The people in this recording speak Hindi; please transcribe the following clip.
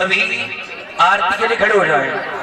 सभी आरती के लिए खड़े हो जाए।